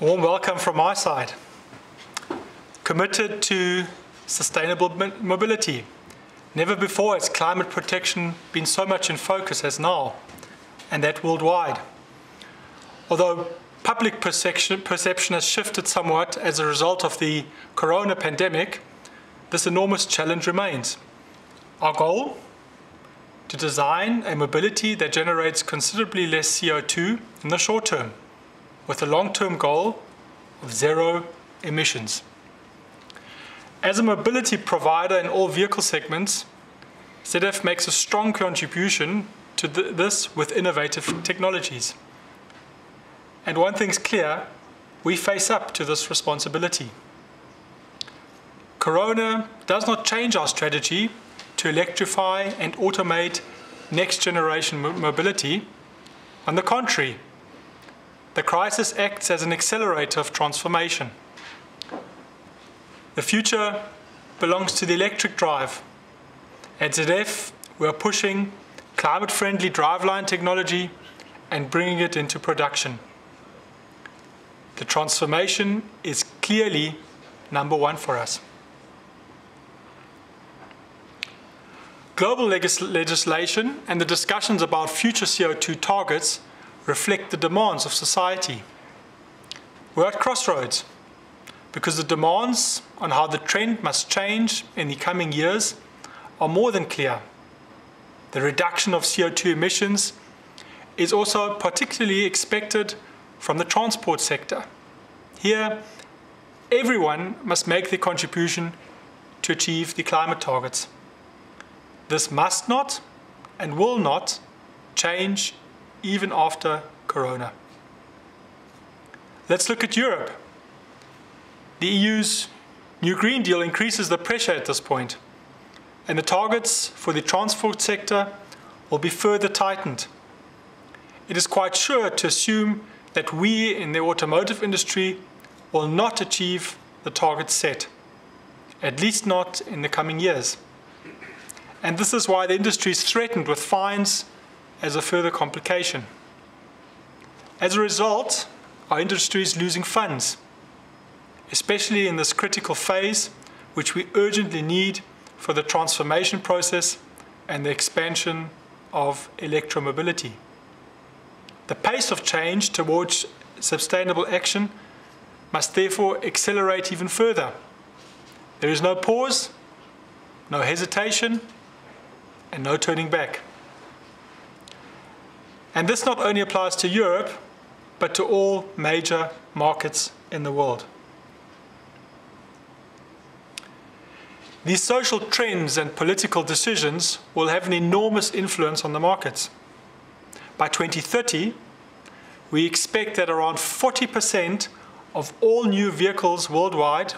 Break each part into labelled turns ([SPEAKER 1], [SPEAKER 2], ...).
[SPEAKER 1] Warm welcome from my side. Committed to sustainable mobility. Never before has climate protection been so much in focus as now, and that worldwide. Although public perception, perception has shifted somewhat as a result of the corona pandemic, this enormous challenge remains. Our goal? To design a mobility that generates considerably less CO2 in the short term, with a long term goal of zero emissions. As a mobility provider in all vehicle segments, ZF makes a strong contribution to th this with innovative technologies. And one thing's clear we face up to this responsibility. Corona does not change our strategy to electrify and automate next generation mobility. On the contrary, the crisis acts as an accelerator of transformation. The future belongs to the electric drive. At ZF, we are pushing climate friendly driveline technology and bringing it into production. The transformation is clearly number one for us. Global legis legislation and the discussions about future CO2 targets reflect the demands of society. We're at crossroads because the demands on how the trend must change in the coming years are more than clear. The reduction of CO2 emissions is also particularly expected from the transport sector. Here, everyone must make their contribution to achieve the climate targets. This must not and will not change even after Corona. Let's look at Europe. The EU's New Green Deal increases the pressure at this point, and the targets for the transport sector will be further tightened. It is quite sure to assume that we in the automotive industry will not achieve the targets set, at least not in the coming years. And this is why the industry is threatened with fines as a further complication. As a result, our industry is losing funds, especially in this critical phase, which we urgently need for the transformation process and the expansion of electromobility. The pace of change towards sustainable action must therefore accelerate even further. There is no pause, no hesitation, and no turning back. And this not only applies to Europe, but to all major markets in the world. These social trends and political decisions will have an enormous influence on the markets. By 2030, we expect that around 40% of all new vehicles worldwide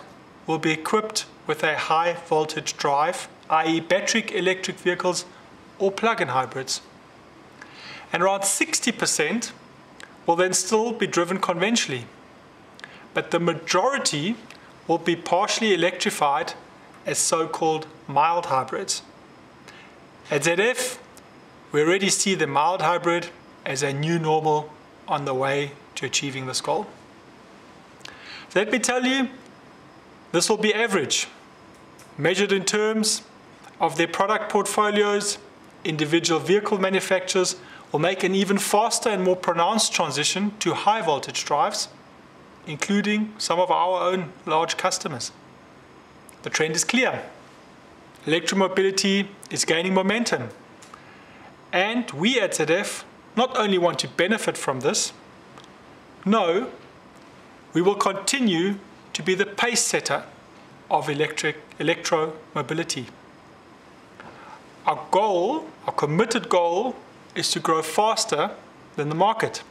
[SPEAKER 1] will be equipped with a high voltage drive, i.e., battery electric vehicles or plug in hybrids. And around 60% will then still be driven conventionally. But the majority will be partially electrified as so called mild hybrids. At ZF, we already see the mild hybrid as a new normal on the way to achieving this goal. let me tell you, this will be average, measured in terms of their product portfolios, individual vehicle manufacturers will make an even faster and more pronounced transition to high voltage drives, including some of our own large customers. The trend is clear. Electromobility is gaining momentum. And we at ZF not only want to benefit from this, no, we will continue to be the pace setter of electric electromobility. Our goal, our committed goal, is to grow faster than the market.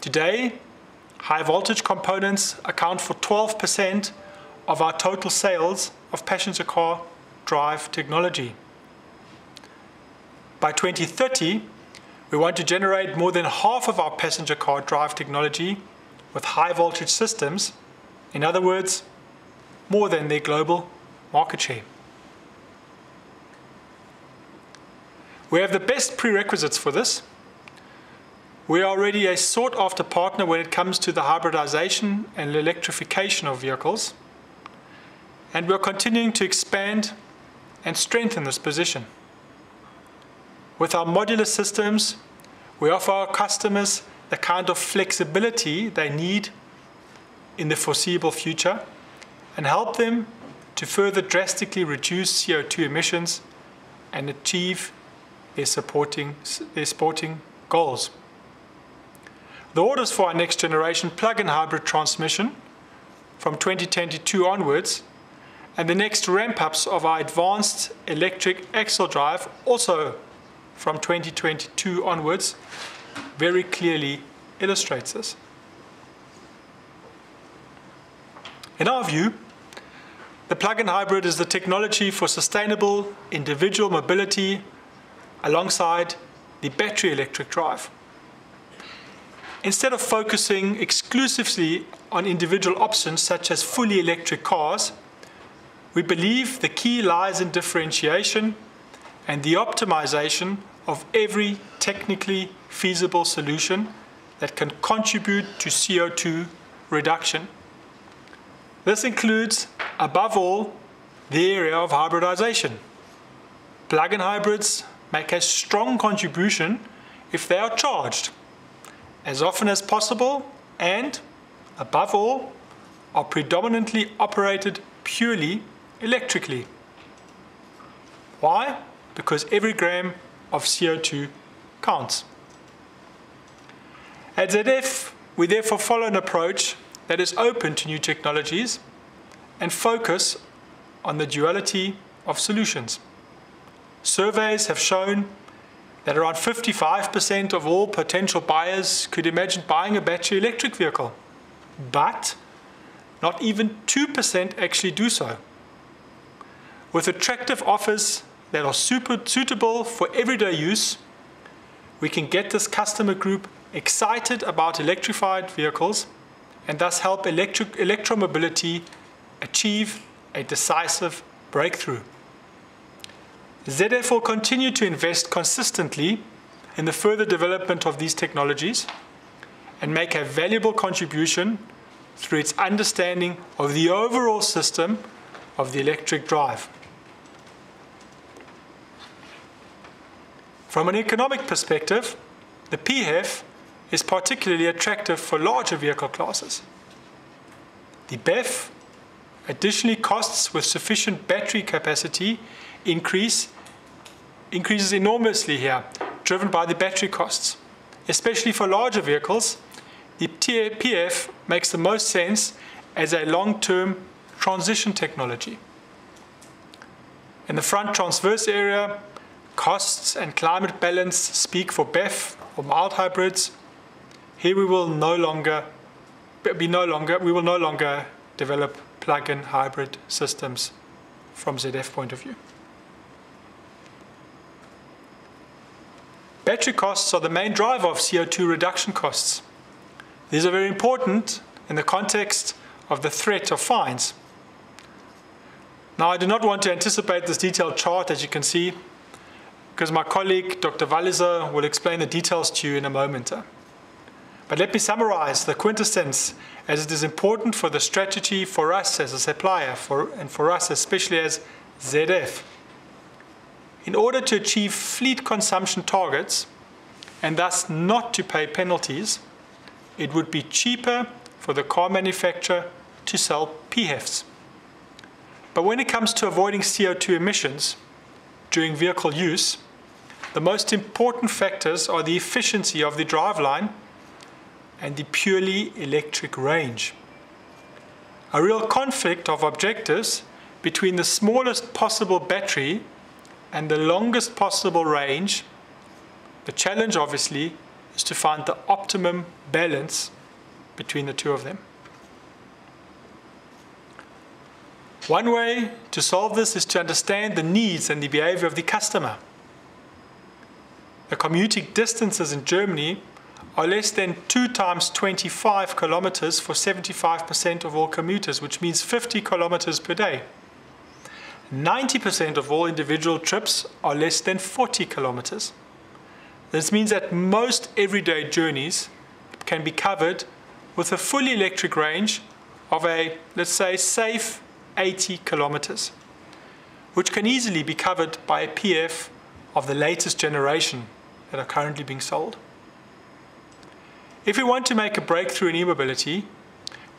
[SPEAKER 1] Today, high voltage components account for 12% of our total sales of passenger car drive technology. By 2030, we want to generate more than half of our passenger car drive technology with high voltage systems, in other words, more than their global market share. We have the best prerequisites for this. We are already a sought after partner when it comes to the hybridization and electrification of vehicles, and we're continuing to expand and strengthen this position. With our modular systems, we offer our customers the kind of flexibility they need in the foreseeable future and help them to further drastically reduce CO2 emissions and achieve their, supporting, their sporting goals. The orders for our next generation plug-in hybrid transmission from 2022 onwards and the next ramp-ups of our advanced electric axle drive also from 2022 onwards very clearly illustrates this. In our view, the plug-in hybrid is the technology for sustainable individual mobility alongside the battery electric drive. Instead of focusing exclusively on individual options such as fully electric cars, we believe the key lies in differentiation and the optimization of every technically feasible solution that can contribute to CO2 reduction. This includes, above all, the area of hybridization. Plug-in hybrids make a strong contribution if they are charged as often as possible and, above all, are predominantly operated purely electrically. Why? Because every gram of CO2 counts. At ZF, we therefore follow an approach that is open to new technologies and focus on the duality of solutions. Surveys have shown that around 55% of all potential buyers could imagine buying a battery electric vehicle, but not even 2% actually do so. With attractive offers that are super suitable for everyday use, we can get this customer group excited about electrified vehicles and thus help electric, electromobility achieve a decisive breakthrough. ZF will continue to invest consistently in the further development of these technologies and make a valuable contribution through its understanding of the overall system of the electric drive. From an economic perspective, the PHEV is particularly attractive for larger vehicle classes. The BEV additionally costs with sufficient battery capacity increase increases enormously here, driven by the battery costs. Especially for larger vehicles, the PHEV makes the most sense as a long-term transition technology. In the front transverse area, costs and climate balance speak for BEV or mild hybrids. Here we will no longer be no longer we will no longer develop plug-in hybrid systems from ZF point of view. Battery costs are the main driver of CO2 reduction costs. These are very important in the context of the threat of fines. Now, I do not want to anticipate this detailed chart, as you can see, because my colleague, Dr. Walliser, will explain the details to you in a moment. But let me summarize the quintessence as it is important for the strategy for us as a supplier for, and for us especially as ZF. In order to achieve fleet consumption targets and thus not to pay penalties, it would be cheaper for the car manufacturer to sell PHEVs. But when it comes to avoiding CO2 emissions during vehicle use, the most important factors are the efficiency of the driveline and the purely electric range. A real conflict of objectives between the smallest possible battery and the longest possible range, the challenge obviously is to find the optimum balance between the two of them. One way to solve this is to understand the needs and the behavior of the customer. The commuting distances in Germany are less than 2 times 25 kilometers for 75% of all commuters, which means 50 kilometers per day. 90% of all individual trips are less than 40 kilometers. This means that most everyday journeys can be covered with a fully electric range of a, let's say, safe 80 kilometers, which can easily be covered by a PHEV of the latest generation that are currently being sold. If we want to make a breakthrough in e-mobility,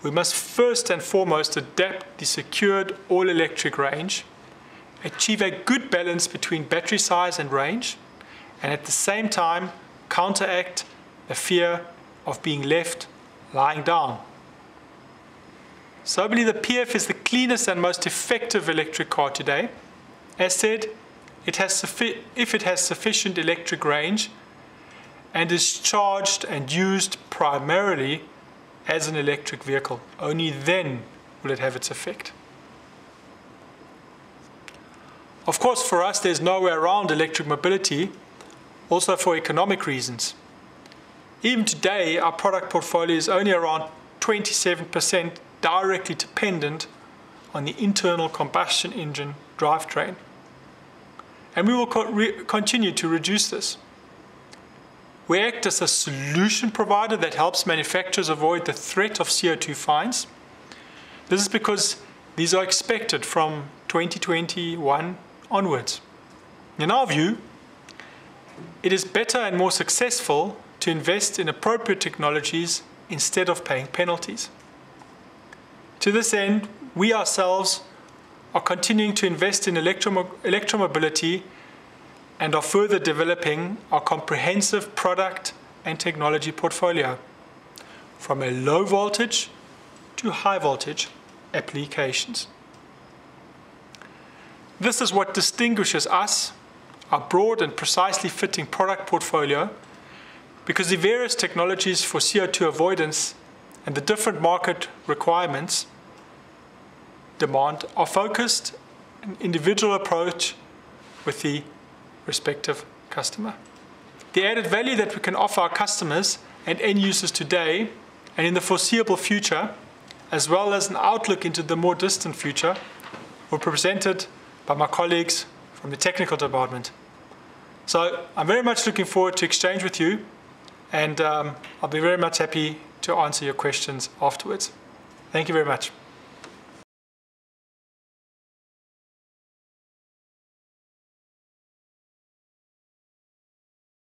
[SPEAKER 1] we must first and foremost adapt the secured all-electric range, achieve a good balance between battery size and range, and at the same time counteract the fear of being left lying down. So I believe the PHEV is the cleanest and most effective electric car today. As said, it has if it has sufficient electric range and is charged and used primarily as an electric vehicle, only then will it have its effect. Of course, for us, there's no way around electric mobility, also for economic reasons. Even today, our product portfolio is only around 27% directly dependent on the internal combustion engine drivetrain. And we will co continue to reduce this. We act as a solution provider that helps manufacturers avoid the threat of CO2 fines. This is because these are expected from 2021 onwards. In our view, it is better and more successful to invest in appropriate technologies instead of paying penalties. To this end, we ourselves are continuing to invest in electromobility and are further developing our comprehensive product and technology portfolio from a low voltage to high voltage applications. This is what distinguishes us, our broad and precisely fitting product portfolio, because the various technologies for CO2 avoidance and the different market requirements demand are focused an individual approach with the respective customer. The added value that we can offer our customers and end users today and in the foreseeable future, as well as an outlook into the more distant future, be presented by my colleagues from the technical department. So I'm very much looking forward to exchange with you, and um, I'll be very much happy to answer your questions afterwards. Thank you very much.